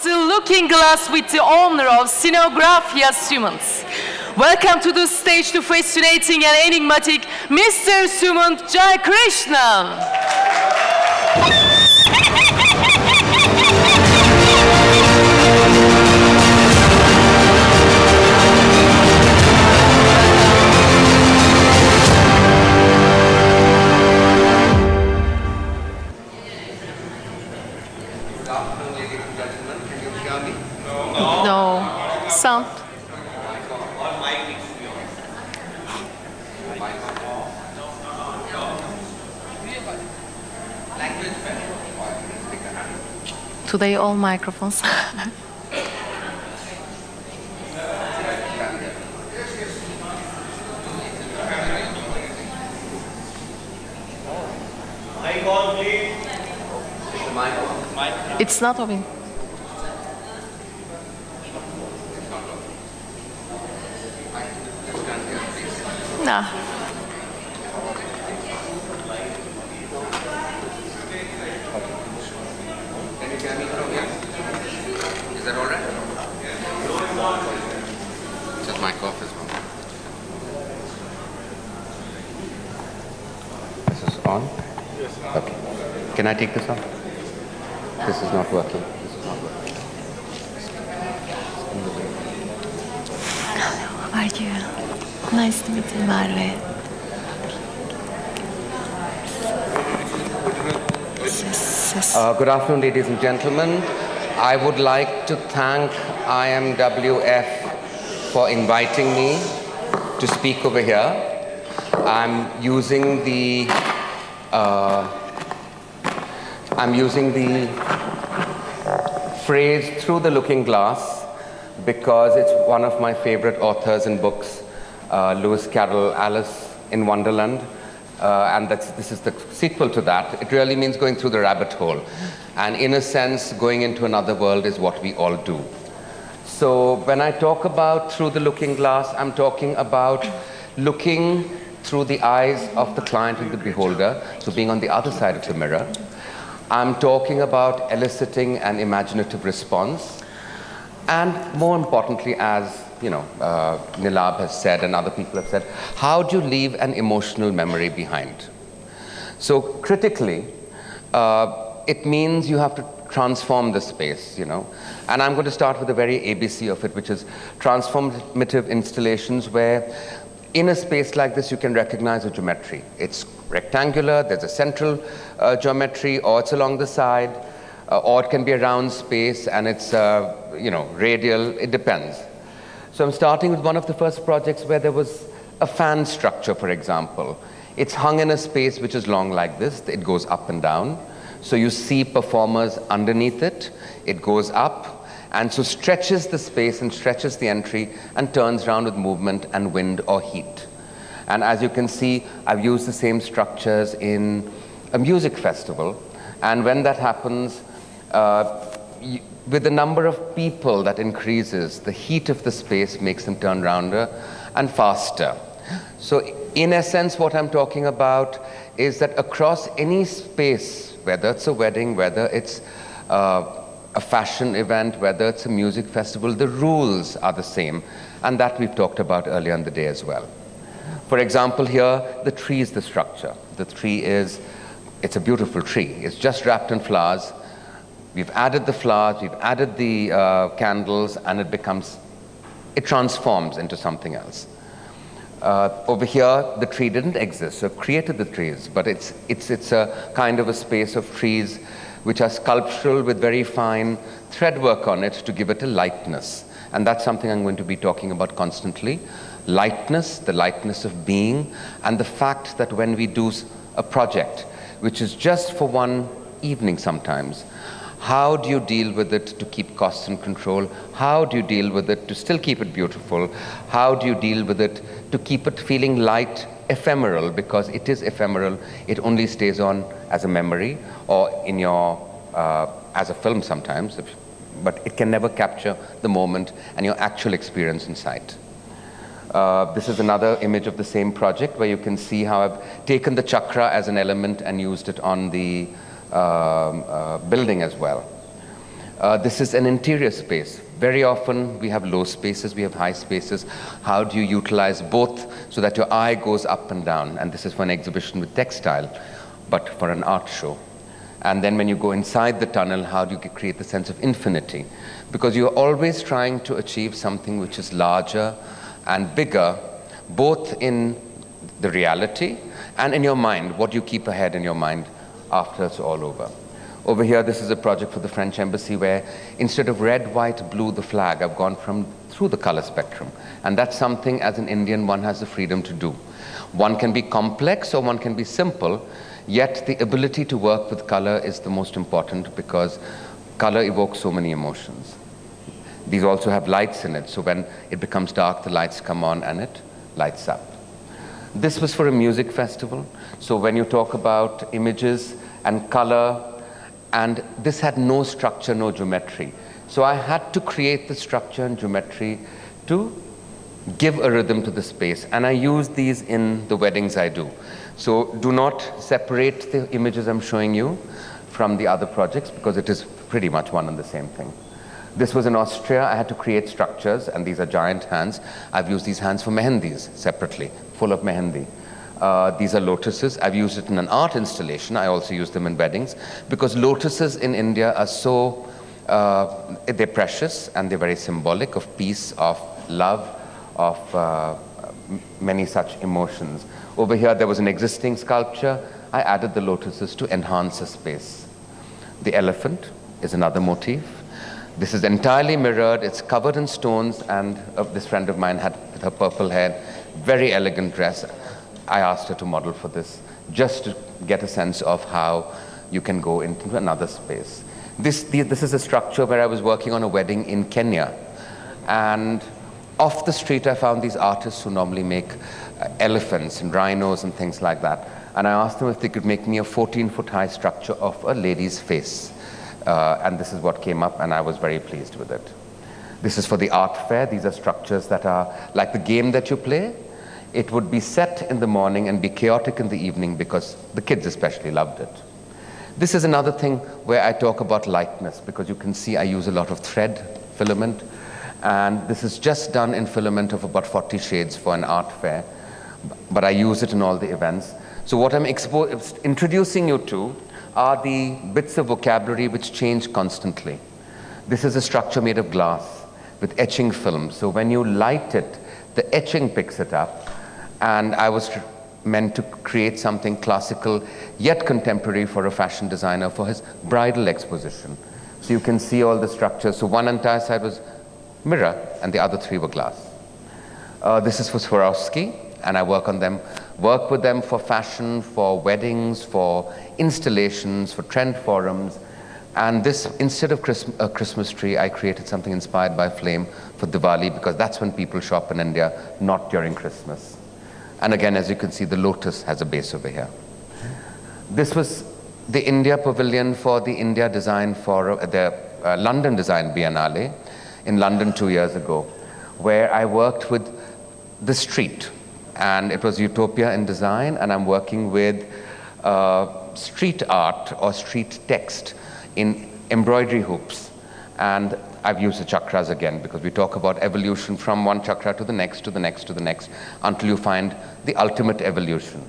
the Looking Glass with the owner of Scenografia Sumant. Welcome to the stage the fascinating and enigmatic Mr. Sumant Jayakrishnan. Sound. Today all microphones. It's not open. Please. No. Can you hear me from here? Is that all right? Just mic off as well. This is on? Yes. Okay. Can I take this off? This is not working. This is not working. How are you? Nice to meet you, Marve. Uh, good afternoon, ladies and gentlemen. I would like to thank IMWF for inviting me to speak over here. I'm using the uh, I'm using the phrase "through the looking glass" because it's one of my favorite authors and books, Lewis Carroll, Alice in Wonderland. Uh, and this is the sequel to that. It really means going through the rabbit hole. And in a sense, going into another world is what we all do. So when I talk about through the looking glass, I'm talking about looking through the eyes of the client and the beholder, so being on the other side of the mirror. I'm talking about eliciting an imaginative response. And more importantly, as you know, uh, Nilab has said and other people have said, how do you leave an emotional memory behind? So critically, uh, it means you have to transform the space, you know. And I'm going to start with the very ABC of it, which is transformative installations where in a space like this, you can recognize a geometry. It's rectangular, there's a central uh, geometry, or it's along the side, uh, or it can be a round space and it's, uh, you know, radial, it depends. So I'm starting with one of the first projects where there was a fan structure, for example. It's hung in a space which is long like this. It goes up and down. So you see performers underneath it. It goes up and so stretches the space and stretches the entry and turns around with movement and wind or heat. And as you can see, I've used the same structures in a music festival. And when that happens, uh, with the number of people that increases, the heat of the space makes them turn rounder and faster. So, in essence, what I'm talking about is that across any space, whether it's a wedding, whether it's uh, a fashion event, whether it's a music festival, the rules are the same. And that we've talked about earlier in the day as well. For example, here, the tree is the structure. The tree is, it's a beautiful tree. It's just wrapped in flowers. We've added the flowers, we've added the uh, candles, and it becomes, it transforms into something else. Uh, over here, the tree didn't exist, so I've created the trees, but it's, it's, it's a kind of a space of trees which are sculptural with very fine thread work on it to give it a lightness. And that's something I'm going to be talking about constantly. Lightness, the lightness of being, and the fact that when we do a project, which is just for one evening sometimes, how do you deal with it to keep costs in control? How do you deal with it to still keep it beautiful? How do you deal with it to keep it feeling light, ephemeral, because it is ephemeral. It only stays on as a memory or in your, uh, as a film sometimes, but it can never capture the moment and your actual experience in sight. Uh, this is another image of the same project where you can see how I've taken the chakra as an element and used it on the building as well. Uh, this is an interior space. Very often we have low spaces, we have high spaces. How do you utilize both so that your eye goes up and down? And this is for an exhibition with textile, but for an art show. And then when you go inside the tunnel, how do you create the sense of infinity? Because you're always trying to achieve something which is larger and bigger, both in the reality and in your mind, what you keep ahead in your mind after it's all over. Over here, this is a project for the French Embassy where instead of red, white, blue, the flag, I've gone from through the color spectrum. And that's something as an Indian one has the freedom to do. One can be complex or one can be simple, yet the ability to work with color is the most important because color evokes so many emotions. These also have lights in it, so when it becomes dark, the lights come on and it lights up. This was for a music festival, so when you talk about images and color, and this had no structure, no geometry. So I had to create the structure and geometry to give a rhythm to the space. And I use these in the weddings I do. So do not separate the images I'm showing you from the other projects because it is pretty much one and the same thing. This was in Austria. I had to create structures, and these are giant hands. I've used these hands for mehendis separately, full of mehendi. Uh, these are lotuses. I've used it in an art installation. I also use them in weddings because lotuses in India are so, uh, they're precious and they're very symbolic of peace, of love, of uh, many such emotions. Over here, there was an existing sculpture. I added the lotuses to enhance the space. The elephant is another motif. This is entirely mirrored. It's covered in stones, and uh, this friend of mine had her purple hair, very elegant dress. I asked her to model for this, just to get a sense of how you can go into another space. This, this is a structure where I was working on a wedding in Kenya. And off the street, I found these artists who normally make uh, elephants and rhinos and things like that. And I asked them if they could make me a 14 foot high structure of a lady's face. Uh, and this is what came up, and I was very pleased with it. This is for the art fair. These are structures that are like the game that you play, it would be set in the morning and be chaotic in the evening because the kids especially loved it. This is another thing where I talk about lightness because you can see I use a lot of thread filament and this is just done in filament of about 40 shades for an art fair but I use it in all the events. So what I'm introducing you to are the bits of vocabulary which change constantly. This is a structure made of glass with etching film. So when you light it, the etching picks it up and I was meant to create something classical yet contemporary for a fashion designer for his bridal exposition. So you can see all the structures. So one entire side was mirror and the other three were glass. Uh, this is for Swarovski and I work on them, work with them for fashion, for weddings, for installations, for trend forums. And this, instead of Christ a Christmas tree, I created something inspired by flame for Diwali because that's when people shop in India, not during Christmas. And again, as you can see, the lotus has a base over here. This was the India Pavilion for the India Design for uh, the uh, London Design Biennale in London two years ago, where I worked with the street. And it was Utopia in Design, and I'm working with uh, street art or street text in embroidery hoops. And I've used the chakras again because we talk about evolution from one chakra to the next, to the next, to the next, until you find the ultimate evolution.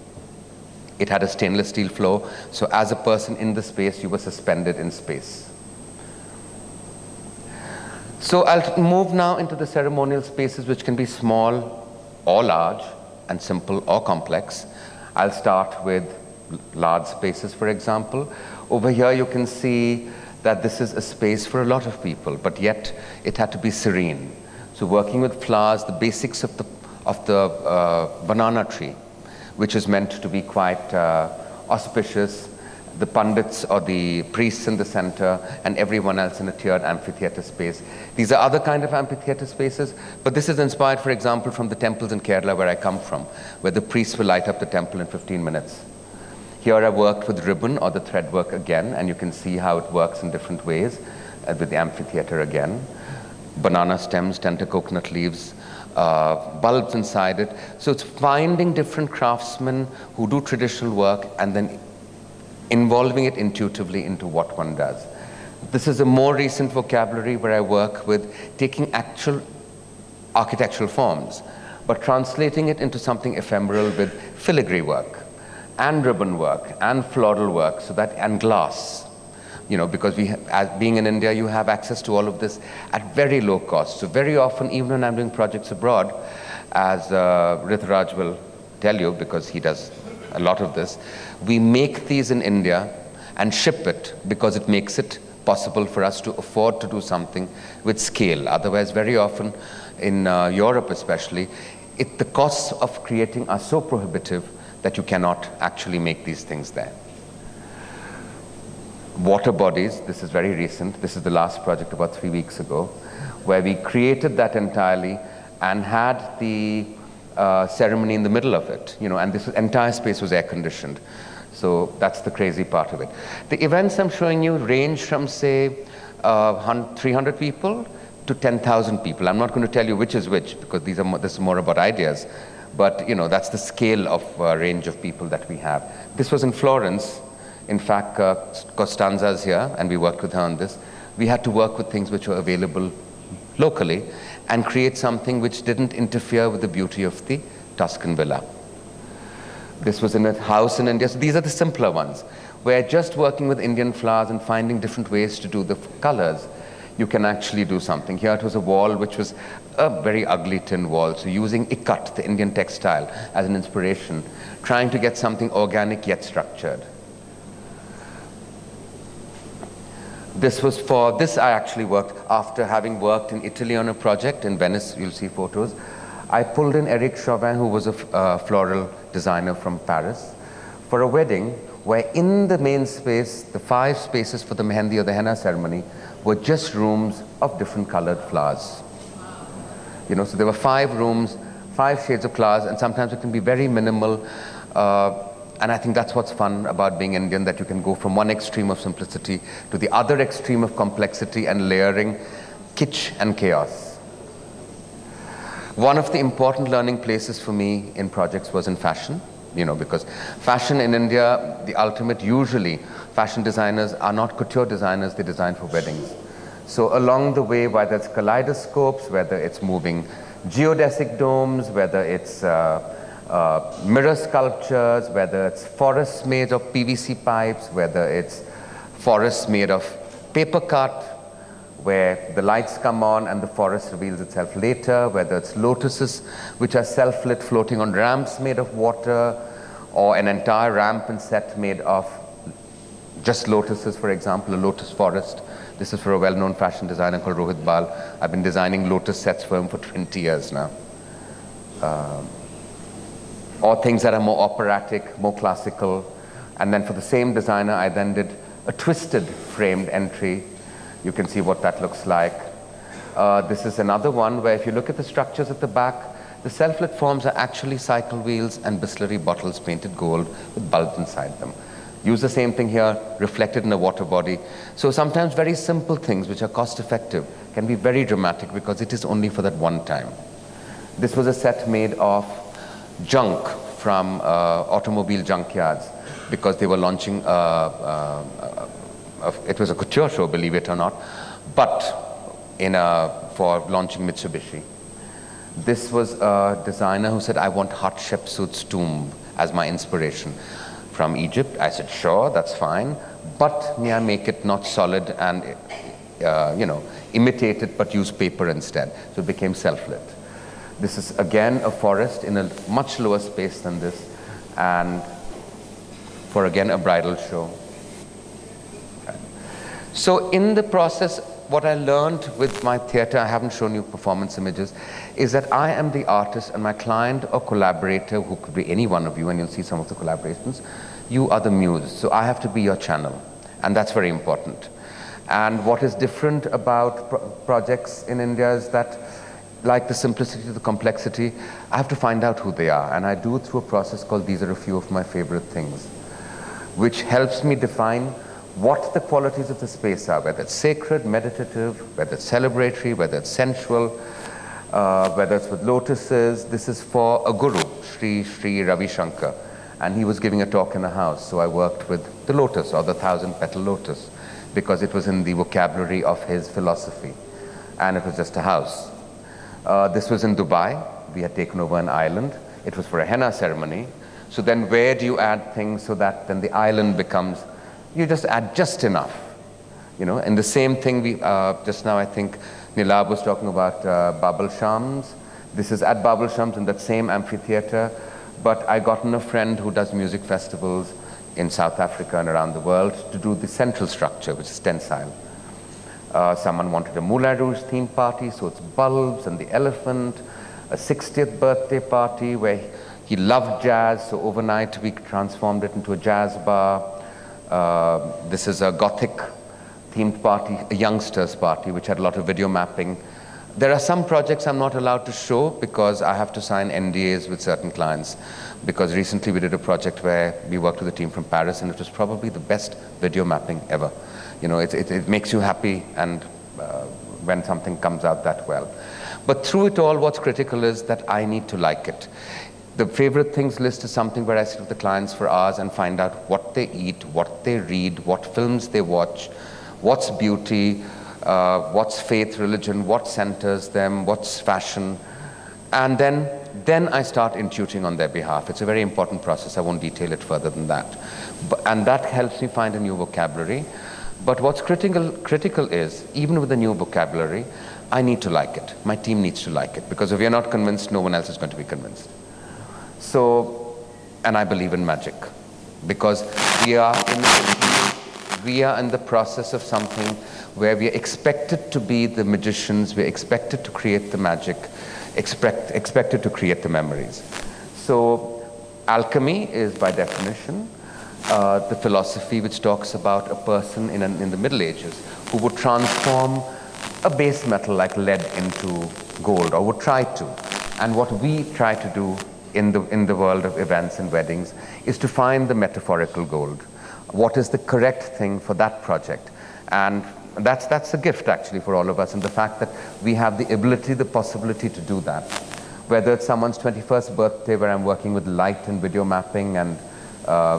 It had a stainless steel floor, so as a person in the space, you were suspended in space. So I'll move now into the ceremonial spaces, which can be small or large, and simple or complex. I'll start with large spaces, for example. Over here, you can see that this is a space for a lot of people, but yet it had to be serene. So working with flowers, the basics of the, of the uh, banana tree, which is meant to be quite uh, auspicious, the pundits or the priests in the center and everyone else in a tiered amphitheater space. These are other kind of amphitheater spaces, but this is inspired, for example, from the temples in Kerala where I come from, where the priests will light up the temple in 15 minutes. Here I worked with ribbon or the thread work again, and you can see how it works in different ways uh, with the amphitheater again. Banana stems, tender coconut leaves, uh, bulbs inside it. So it's finding different craftsmen who do traditional work and then involving it intuitively into what one does. This is a more recent vocabulary where I work with taking actual architectural forms, but translating it into something ephemeral with filigree work and ribbon work and floral work so that and glass you know because we as being in india you have access to all of this at very low cost so very often even when i'm doing projects abroad as uh, Rituraj will tell you because he does a lot of this we make these in india and ship it because it makes it possible for us to afford to do something with scale otherwise very often in uh, europe especially it, the costs of creating are so prohibitive that you cannot actually make these things there. Water bodies, this is very recent. This is the last project about three weeks ago, where we created that entirely and had the uh, ceremony in the middle of it, you know, and this entire space was air conditioned. So that's the crazy part of it. The events I'm showing you range from, say, uh, 300 people to 10,000 people. I'm not going to tell you which is which because these are this is more about ideas. But you know, that's the scale of uh, range of people that we have. This was in Florence. In fact, uh, Costanza is here, and we worked with her on this. We had to work with things which were available locally and create something which didn't interfere with the beauty of the Tuscan villa. This was in a house in India. So these are the simpler ones. We're just working with Indian flowers and finding different ways to do the colors you can actually do something. Here it was a wall which was a very ugly tin wall. So using ikat, the Indian textile, as an inspiration, trying to get something organic yet structured. This was for, this I actually worked after having worked in Italy on a project in Venice, you'll see photos. I pulled in Eric Chauvin, who was a uh, floral designer from Paris, for a wedding where in the main space, the five spaces for the mehendi or the henna ceremony, were just rooms of different colored flowers. You know, so there were five rooms, five shades of flowers, and sometimes it can be very minimal. Uh, and I think that's what's fun about being Indian, that you can go from one extreme of simplicity to the other extreme of complexity and layering, kitsch and chaos. One of the important learning places for me in projects was in fashion, you know, because fashion in India, the ultimate, usually fashion designers are not couture designers, they design for weddings. So along the way, whether it's kaleidoscopes, whether it's moving geodesic domes, whether it's uh, uh, mirror sculptures, whether it's forests made of PVC pipes, whether it's forests made of paper cut, where the lights come on and the forest reveals itself later, whether it's lotuses which are self-lit floating on ramps made of water, or an entire ramp and set made of just lotuses, for example, a lotus forest. This is for a well-known fashion designer called Rohit Bal. I've been designing lotus sets for him for 20 years now. Um, or things that are more operatic, more classical. And then for the same designer, I then did a twisted framed entry. You can see what that looks like. Uh, this is another one where if you look at the structures at the back, the self-lit forms are actually cycle wheels and Bisleri bottles painted gold with bulbs inside them. Use the same thing here, reflected in a water body. So sometimes very simple things which are cost effective can be very dramatic because it is only for that one time. This was a set made of junk from uh, automobile junkyards because they were launching, uh, uh, it was a couture show, believe it or not, but in a, for launching Mitsubishi. This was a designer who said, I want Hatshepsut's tomb as my inspiration from Egypt. I said, sure, that's fine, but may I make it not solid and, uh, you know, imitate it, but use paper instead. So it became self-lit. This is again a forest in a much lower space than this, and for again a bridal show. So in the process, what I learned with my theater, I haven't shown you performance images, is that I am the artist and my client or collaborator, who could be any one of you, and you'll see some of the collaborations, you are the muse. So I have to be your channel, and that's very important. And what is different about pro projects in India is that, like the simplicity to the complexity, I have to find out who they are, and I do it through a process called These Are a Few of My Favorite Things, which helps me define what the qualities of the space are, whether it's sacred, meditative, whether it's celebratory, whether it's sensual, uh, whether it's with lotuses. This is for a guru, Sri Sri Ravi Shankar, and he was giving a talk in a house, so I worked with the lotus or the thousand petal lotus. because it was in the vocabulary of his philosophy. And it was just a house. Uh, this was in Dubai. We had taken over an island. It was for a henna ceremony. So then where do you add things so that then the island becomes, you just add just enough. You know, and the same thing we, uh, just now I think Nilab was talking about uh, Bab Al Shams. This is at Bab Al Shams in that same amphitheater. But I gotten a friend who does music festivals in South Africa and around the world to do the central structure, which is tensile. Uh, someone wanted a Moulin Rouge theme party, so it's bulbs and the elephant, a 60th birthday party where he loved jazz, so overnight we transformed it into a jazz bar. Uh, this is a gothic themed party, a youngsters party, which had a lot of video mapping. There are some projects I'm not allowed to show because I have to sign NDAs with certain clients. Because recently we did a project where we worked with a team from Paris and it was probably the best video mapping ever. You know, it, it, it makes you happy and uh, when something comes out that well. But through it all, what's critical is that I need to like it. The favorite things list is something where I sit with the clients for hours and find out what they eat, what they read, what films they watch, what's beauty, uh, what's faith, religion, what centers them, what's fashion. And then, then I start intuiting on their behalf. It's a very important process. I won't detail it further than that. But, and that helps me find a new vocabulary. But what's critical, critical is, even with the new vocabulary, I need to like it. My team needs to like it. Because if are not convinced, no one else is going to be convinced. So, and I believe in magic. Because we are in the, we are in the process of something where we are expected to be the magicians, we're expected to create the magic, expect, expected to create the memories. So alchemy is by definition uh, the philosophy which talks about a person in, an, in the Middle Ages who would transform a base metal like lead into gold, or would try to. And what we try to do in the, in the world of events and weddings is to find the metaphorical gold. What is the correct thing for that project? And that's, that's a gift actually for all of us, and the fact that we have the ability, the possibility to do that. Whether it's someone's 21st birthday where I'm working with light and video mapping and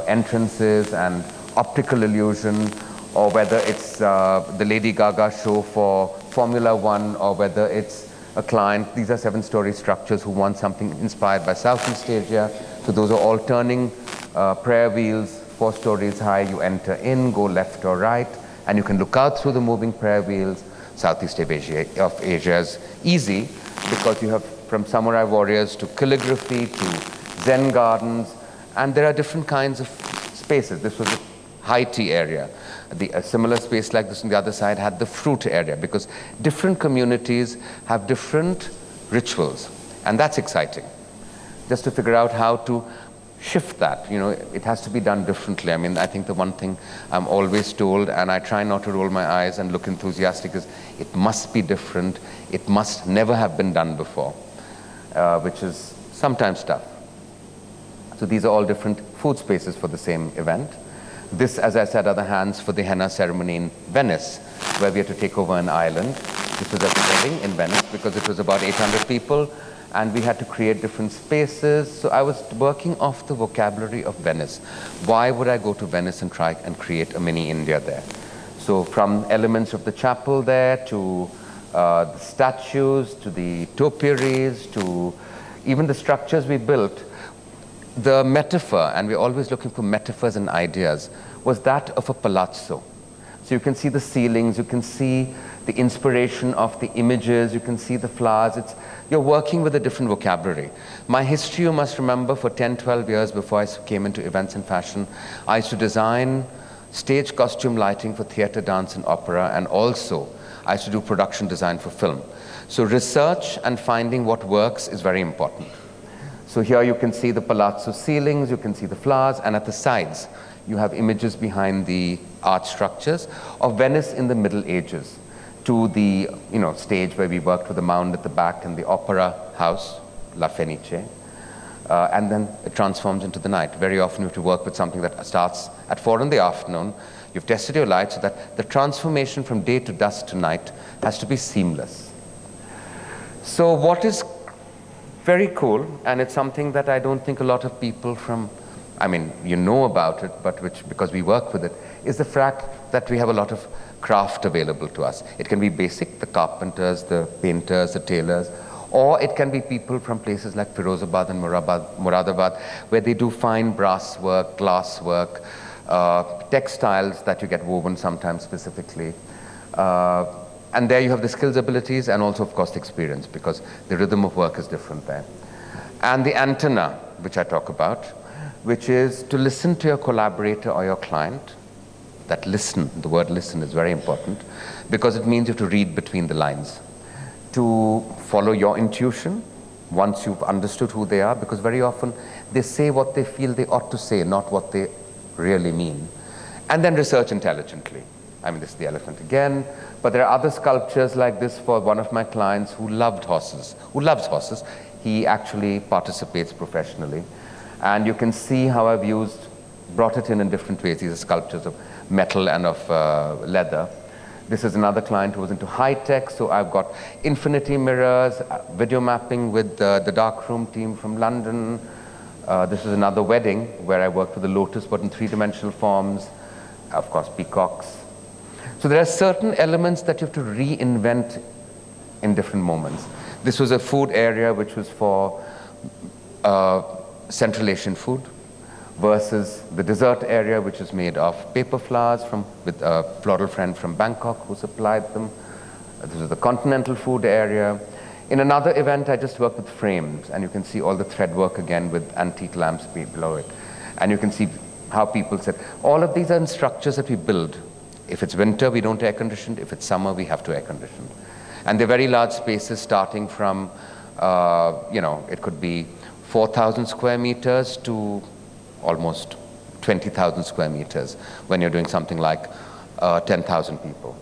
entrances and optical illusion, or whether it's uh, the Lady Gaga show for Formula One, or whether it's a client. These are seven-story structures who want something inspired by Southeast Asia. So those are all turning uh, prayer wheels, four stories high. You enter in, go left or right, and you can look out through the moving prayer wheels. Southeast Asia, of Asia is easy because you have from samurai warriors to calligraphy to Zen gardens, and there are different kinds of spaces. This was a high tea area. The, a similar space like this on the other side had the fruit area because different communities have different rituals. And that's exciting. Just to figure out how to shift that. You know, it has to be done differently. I mean, I think the one thing I'm always told, and I try not to roll my eyes and look enthusiastic, is it must be different. It must never have been done before, uh, which is sometimes tough. So these are all different food spaces for the same event. This, as I said, are the hands for the henna ceremony in Venice, where we had to take over an island. This was at the wedding in Venice because it was about 800 people, and we had to create different spaces. So I was working off the vocabulary of Venice. Why would I go to Venice and try and create a mini India there? So from elements of the chapel there to uh, the statues, to the topiaries, to even the structures we built, the metaphor, and we're always looking for metaphors and ideas, was that of a palazzo. So you can see the ceilings, you can see the inspiration of the images, you can see the flowers. It's, you're working with a different vocabulary. My history, you must remember, for 10, 12 years before I came into events and fashion, I used to design stage costume lighting for theater, dance, and opera, and also I used to do production design for film. So research and finding what works is very important. So here you can see the palazzo ceilings, you can see the flowers, and at the sides you have images behind the art structures of Venice in the Middle Ages to the you know, stage where we worked with the mound at the back and the opera house, La Fenice. Uh, and then it transforms into the night. Very often you have to work with something that starts at 4 in the afternoon. You've tested your light so that the transformation from day to dusk to night has to be seamless. So what is very cool, and it's something that I don't think a lot of people from, I mean, you know about it, but which, because we work with it, is the fact that we have a lot of craft available to us. It can be basic, the carpenters, the painters, the tailors, or it can be people from places like Firozabad and Muradabad, where they do fine brass work, glass work, uh, textiles that you get woven sometimes specifically. Uh, and there you have the skills, abilities, and also, of course, the experience, because the rhythm of work is different there. And the antenna, which I talk about, which is to listen to your collaborator or your client. That listen, the word listen is very important, because it means you have to read between the lines to follow your intuition once you've understood who they are, because very often they say what they feel they ought to say, not what they really mean. And then research intelligently. I mean, this is the elephant again, but there are other sculptures like this for one of my clients who loved horses, who loves horses. He actually participates professionally. And you can see how I've used, brought it in in different ways. These are sculptures of metal and of uh, leather. This is another client who was into high tech, so I've got infinity mirrors, uh, video mapping with uh, the darkroom team from London. Uh, this is another wedding where I worked with the lotus, but in three-dimensional forms. Of course, peacocks. So there are certain elements that you have to reinvent in different moments. This was a food area which was for uh, Central Asian food versus the dessert area, which is made of paper flowers from, with a floral friend from Bangkok who supplied them. Uh, this is the continental food area. In another event, I just worked with frames, and you can see all the thread work again with antique lamps below it. And you can see how people said, all of these are structures that we build. If it's winter, we don't air condition. If it's summer, we have to air condition. And they're very large spaces starting from, uh, you know, it could be 4,000 square meters to almost 20,000 square meters when you're doing something like uh, 10,000 people.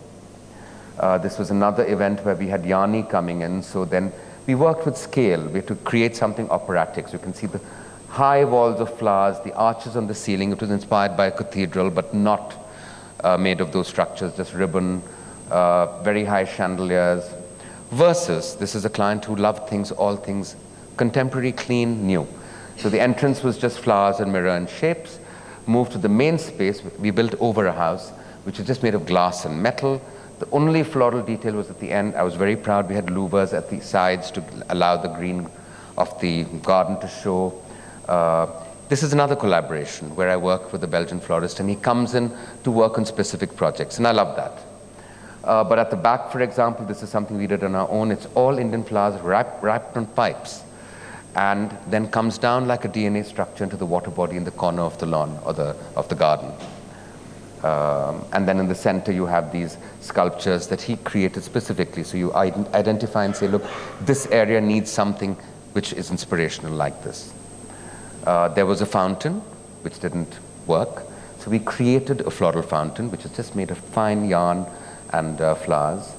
Uh, this was another event where we had Yanni coming in, so then we worked with scale. We had to create something operatic. So you can see the high walls of flowers, the arches on the ceiling. It was inspired by a cathedral, but not uh, made of those structures, just ribbon, uh, very high chandeliers. Versus, this is a client who loved things, all things contemporary, clean, new. So the entrance was just flowers and mirror and shapes. Moved to the main space, we built over a house, which is just made of glass and metal. The only floral detail was at the end. I was very proud. We had louvers at the sides to allow the green of the garden to show. Uh, this is another collaboration where I work with a Belgian florist, and he comes in to work on specific projects, and I love that. Uh, but at the back, for example, this is something we did on our own. It's all Indian flowers wrapped, wrapped on pipes and then comes down like a DNA structure into the water body in the corner of the lawn or the, of the garden. Um, and then in the center, you have these sculptures that he created specifically. So you identify and say, look, this area needs something which is inspirational like this. Uh, there was a fountain which didn't work. So we created a floral fountain, which is just made of fine yarn and uh, flowers.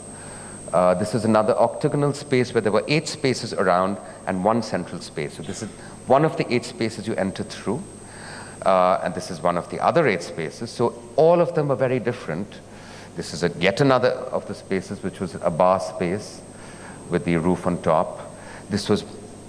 Uh, this is another octagonal space where there were eight spaces around and one central space. So this is one of the eight spaces you enter through. Uh, and this is one of the other eight spaces. So all of them are very different. This is a, yet another of the spaces, which was a bar space with the roof on top. This was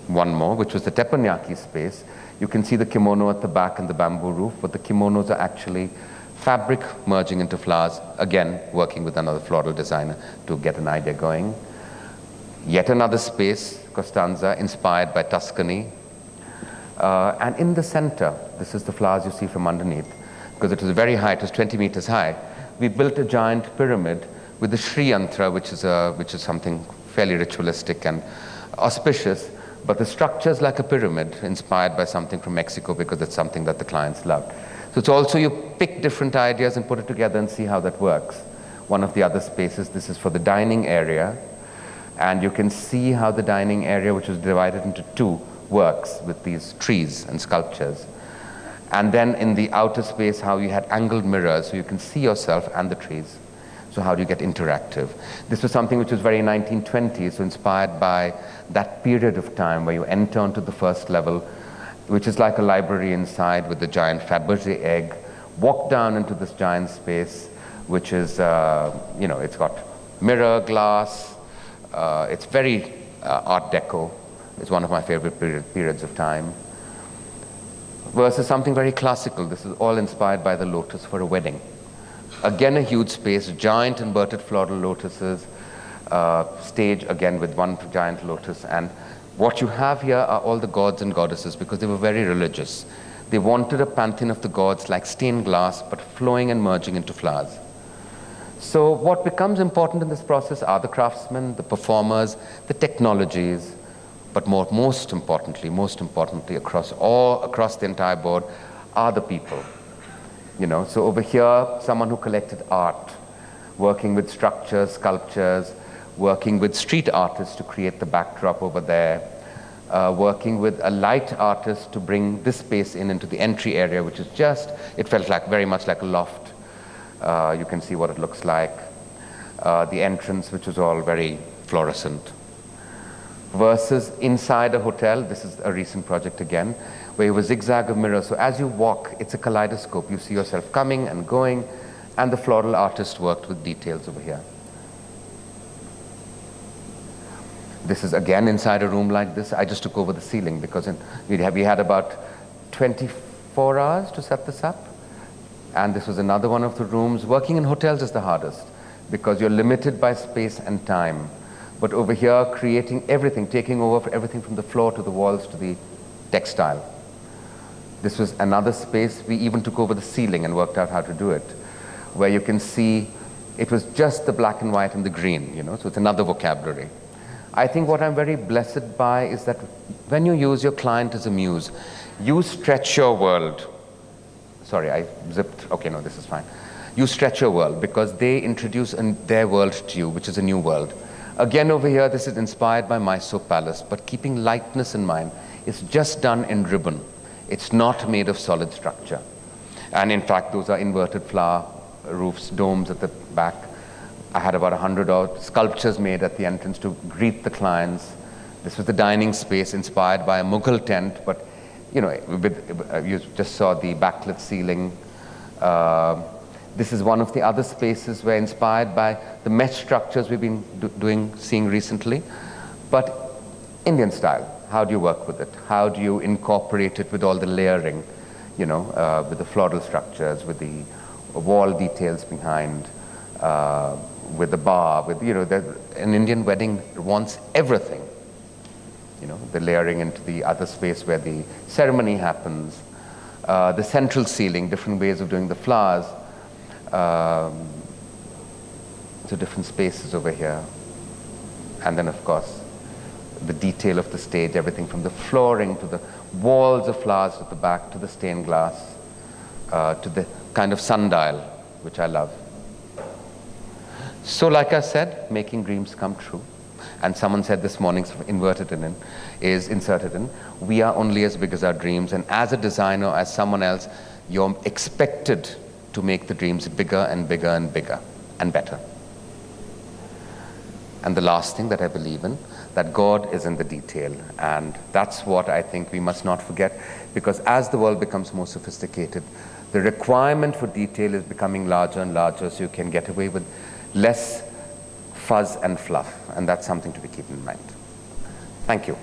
one more, which was the teppanyaki space. You can see the kimono at the back and the bamboo roof, but the kimonos are actually fabric merging into flowers, again, working with another floral designer to get an idea going. Yet another space, Costanza, inspired by Tuscany. Uh, and in the center, this is the flowers you see from underneath, because it was very high, it was 20 meters high. We built a giant pyramid with the Sri Yantra, which is, a, which is something fairly ritualistic and auspicious, but the structure is like a pyramid, inspired by something from Mexico, because it's something that the clients loved. So it's also you pick different ideas and put it together and see how that works. One of the other spaces, this is for the dining area. And you can see how the dining area, which is divided into two, works with these trees and sculptures. And then in the outer space, how you had angled mirrors so you can see yourself and the trees. So how do you get interactive? This was something which was very 1920s, so inspired by that period of time where you enter onto the first level which is like a library inside with the giant Fabergé egg, walk down into this giant space, which is, uh, you know, it's got mirror, glass, uh, it's very uh, Art Deco. It's one of my favorite period, periods of time. Versus something very classical. This is all inspired by the lotus for a wedding. Again, a huge space, giant inverted floral lotuses, uh, stage again with one giant lotus. And what you have here are all the gods and goddesses because they were very religious. They wanted a pantheon of the gods like stained glass, but flowing and merging into flowers. So what becomes important in this process are the craftsmen, the performers, the technologies, but more, most importantly, most importantly, across all, across the entire board, are the people. You know, so over here, someone who collected art, working with structures, sculptures, working with street artists to create the backdrop over there, uh, working with a light artist to bring this space in into the entry area, which is just, it felt like very much like a loft. Uh, you can see what it looks like. Uh, the entrance, which is all very fluorescent. Versus inside a hotel, this is a recent project again, where you have a zigzag of mirrors. So as you walk, it's a kaleidoscope. You see yourself coming and going, and the floral artist worked with details over here. This is again inside a room like this. I just took over the ceiling because in, we, had, we had about 24 hours to set this up. And this was another one of the rooms. Working in hotels is the hardest because you're limited by space and time. But over here, creating everything, taking over everything from the floor to the walls to the textile. This was another space. We even took over the ceiling and worked out how to do it, where you can see it was just the black and white and the green, you know, so it's another vocabulary. I think what I'm very blessed by is that when you use your client as a muse, you stretch your world. Sorry, I zipped. Okay, no, this is fine. You stretch your world because they introduce their world to you, which is a new world. Again, over here, this is inspired by Mysore Palace, but keeping lightness in mind. It's just done in ribbon. It's not made of solid structure. And in fact, those are inverted flower roofs, domes at the back. I had about 100 odd sculptures made at the entrance to greet the clients. This was the dining space inspired by a Mughal tent, but you know, with, uh, you just saw the backlit ceiling. Uh, this is one of the other spaces where inspired by the mesh structures we've been do doing, seeing recently, but Indian style. How do you work with it? How do you incorporate it with all the layering, you know, uh, with the floral structures, with the wall details behind, uh, with the bar, with, you know, the, an Indian wedding wants everything. You know, the layering into the other space where the ceremony happens, uh, the central ceiling, different ways of doing the flowers. Um, so different spaces over here. And then, of course, the detail of the stage, everything from the flooring to the walls of flowers at the back to the stained glass uh, to the kind of sundial, which I love. So like I said, making dreams come true. And someone said this morning, inverted in, is inserted in, we are only as big as our dreams. And as a designer, as someone else, you're expected to make the dreams bigger and bigger and bigger and better. And the last thing that I believe in, that God is in the detail. And that's what I think we must not forget, because as the world becomes more sophisticated, the requirement for detail is becoming larger and larger, so you can get away with less fuzz and fluff, and that's something to be kept in mind. Thank you.